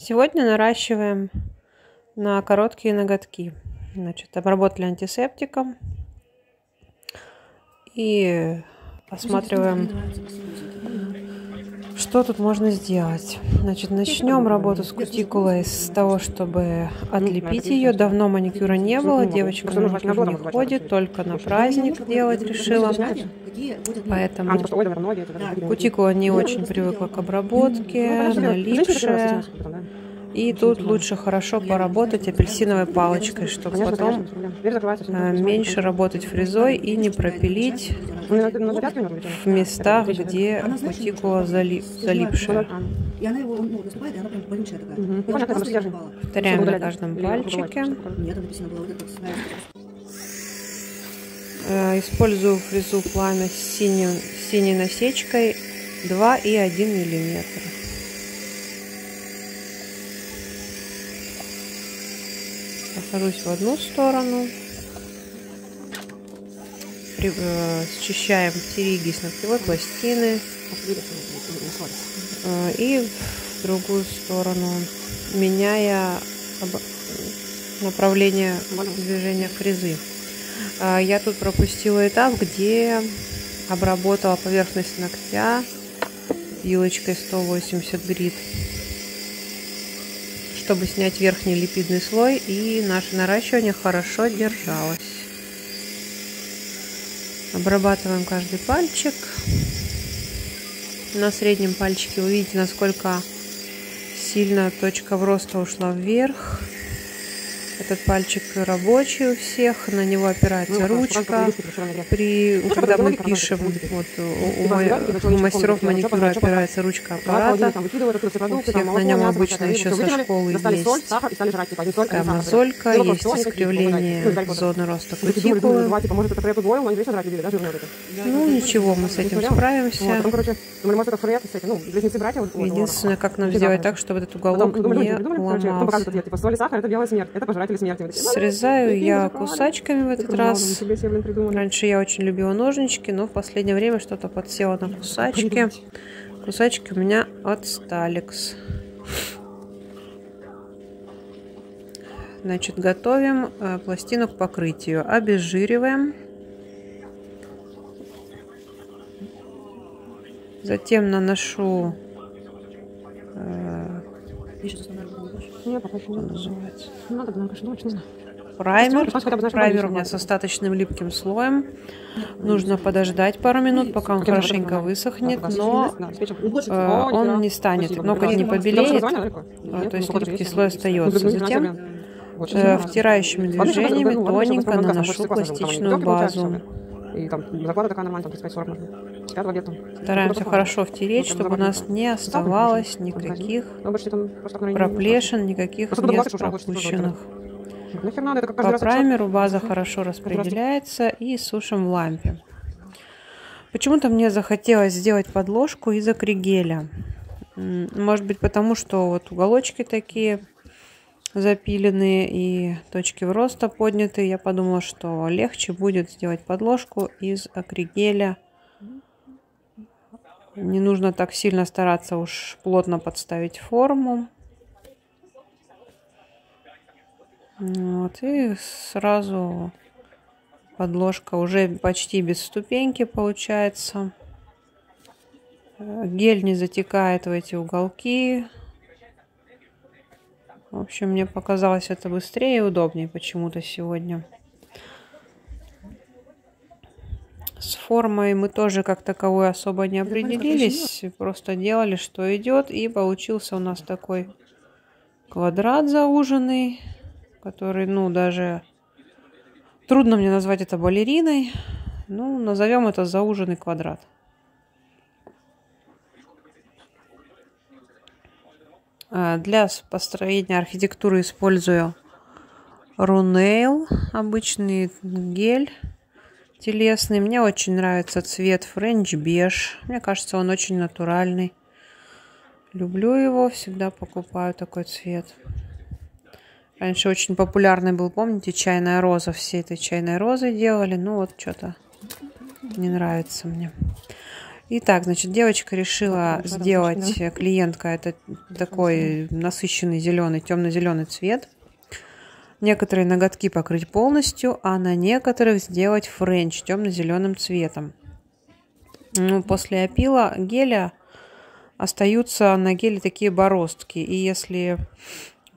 Сегодня наращиваем на короткие ноготки. Значит, обработали антисептиком и осматриваем, что тут можно сделать. Значит, начнем работу с кутикулой с того, чтобы отлепить ее. Давно маникюра не было, девочка на маникюр не ходит, только на праздник делать решила. Поэтому кутикула не очень привыкла к обработке, налипшая. И тут лучше хорошо поработать апельсиновой палочкой, чтобы потом э, меньше работать фрезой и не пропилить в местах, где кутикула зали, залипшая. Повторяем на каждом пальчике. Э, использую фрезу пламя с, синим, синей насечкой 2 и 1 миллиметр. Прохожусь в одну сторону. При, э, счищаем териги с ногтевой пластины. Э, и в другую сторону, меняя направление движения фрезы. Э, я тут пропустила этап, где обработала поверхность ногтя вилочкой 180 грит чтобы снять верхний липидный слой и наше наращивание хорошо держалось. Обрабатываем каждый пальчик. На среднем пальчике вы видите, насколько сильно точка в роста ушла вверх. Этот пальчик рабочий у всех, на него опирается ну, ручка. При, ну, когда мы пишем, вот, у, у, у мастеров маникюра опирается ручка аппарата. У всех на нем обычно еще со школы есть. такая мозолька, есть искривление зоны роста кутикулы. Ну, ничего, мы с этим справимся. Единственное, как нам сделать так, чтобы этот уголок не ломался. или смерти. Срезаю я кусачками в этот раз. Раньше я очень любила ножнички, но в последнее время что-то подсело на кусачки. Кусачки у меня от Сталикс. Значит, готовим э, пластину к покрытию. Обезжириваем. Затем наношу э, нет, пока еще не называется. Не надо, конечно, очень знаю. Праймер. Праймер у меня с остаточным липким слоем. Нужно подождать пару минут, пока он хорошенько высохнет, но э, он не станет, ноготь не побелеет, то есть липкий слой остается. Затем э, втирающими движениями тоненько наношу пластичную базу. И там зарплата такая нормальная, там 35-40 можно. С 5 лет там. Стараемся хорошо втереть, чтобы у нас не оставалось никаких проплешин, никаких мест пропущенных. По праймеру база хорошо распределяется и сушим в лампе. Почему-то мне захотелось сделать подложку из акригеля. Может быть потому, что вот уголочки такие запиленные и точки в роста подняты. Я подумала, что легче будет сделать подложку из акригеля. Не нужно так сильно стараться уж плотно подставить форму. Вот, и сразу подложка уже почти без ступеньки получается. Гель не затекает в эти уголки. В общем, мне показалось это быстрее и удобнее почему-то сегодня. С формой мы тоже как таковой особо не определились. Просто делали, что идет. И получился у нас такой квадрат зауженный, который, ну, даже трудно мне назвать это балериной. Ну, назовем это зауженный квадрат. Для построения архитектуры использую Рунейл, обычный гель телесный. Мне очень нравится цвет French Beige. Мне кажется, он очень натуральный. Люблю его, всегда покупаю такой цвет. Раньше очень популярный был, помните, чайная роза. Все этой чайной розой делали. Ну вот что-то не нравится мне. Итак, значит, девочка решила сделать, клиентка, это такой насыщенный зеленый, темно-зеленый цвет. Некоторые ноготки покрыть полностью, а на некоторых сделать френч темно-зеленым цветом. Ну, после опила геля остаются на геле такие бороздки. И если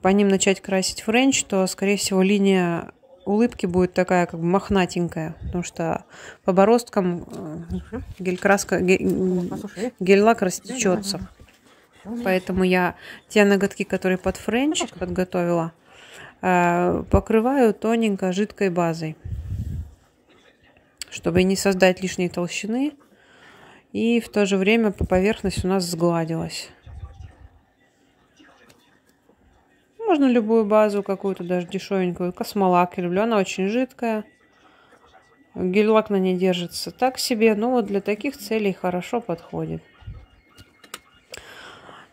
по ним начать красить френч, то, скорее всего, линия улыбки будет такая как бы мохнатенькая, потому что по бороздкам э, гель-краска, гель-лак растечется. Поэтому я те ноготки, которые под френч подготовила, э, покрываю тоненько жидкой базой, чтобы не создать лишней толщины, и в то же время поверхность у нас сгладилась. Можно любую базу, какую-то даже дешевенькую. Cosmolac я люблю. Она очень жидкая. Гель-лак на ней держится так себе. Но вот для таких целей хорошо подходит.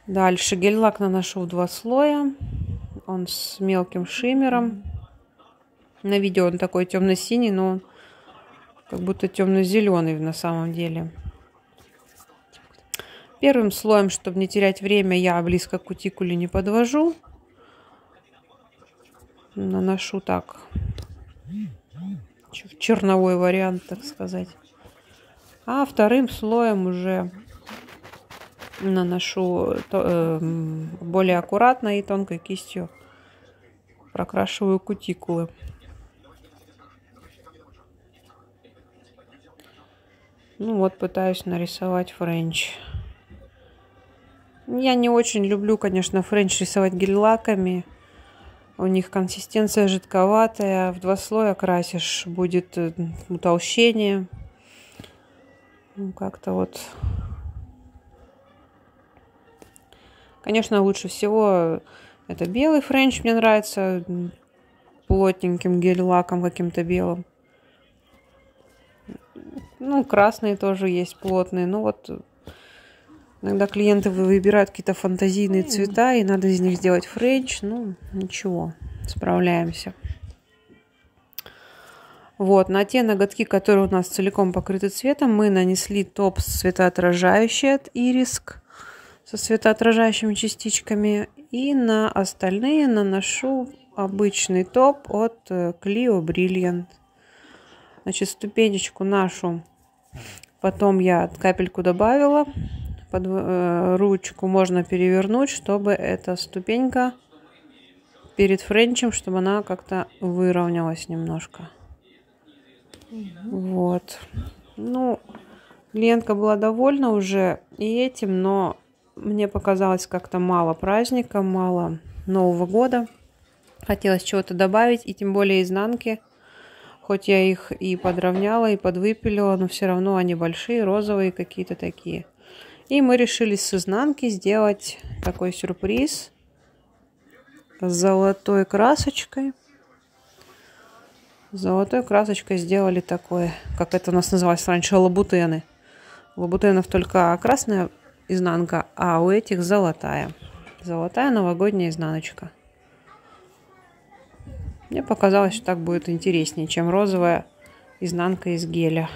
Дальше гель-лак наношу в два слоя. Он с мелким шиммером. На видео он такой темно-синий, но он как будто темно-зеленый на самом деле. Первым слоем, чтобы не терять время, я близко к кутикуле не подвожу наношу так. Черновой вариант, так сказать. А вторым слоем уже наношу то, э, более аккуратно и тонкой кистью прокрашиваю кутикулы. Ну вот, пытаюсь нарисовать френч. Я не очень люблю, конечно, френч рисовать гель-лаками. У них консистенция жидковатая. В два слоя красишь, будет э, утолщение. Ну, как-то вот... Конечно, лучше всего это белый френч. Мне нравится плотненьким гель-лаком каким-то белым. Ну, красные тоже есть плотные. Ну, вот Иногда клиенты выбирают какие-то фантазийные цвета, и надо из них сделать френч. Ну, ничего, справляемся. Вот, на те ноготки, которые у нас целиком покрыты цветом, мы нанесли топ светоотражающий от Ириск со светоотражающими частичками. И на остальные наношу обычный топ от э, Clio Brilliant. Значит, ступенечку нашу потом я капельку добавила под э, ручку можно перевернуть, чтобы эта ступенька перед френчем, чтобы она как-то выровнялась немножко. Вот. Ну, клиентка была довольна уже и этим, но мне показалось как-то мало праздника, мало Нового года. Хотелось чего-то добавить, и тем более изнанки. Хоть я их и подровняла, и подвыпилила, но все равно они большие, розовые какие-то такие. И мы решили с изнанки сделать такой сюрприз с золотой красочкой. Золотой красочкой сделали такое, как это у нас называлось раньше, лабутены. У лабутенов только красная изнанка, а у этих золотая. Золотая новогодняя изнаночка. Мне показалось, что так будет интереснее, чем розовая изнанка из геля.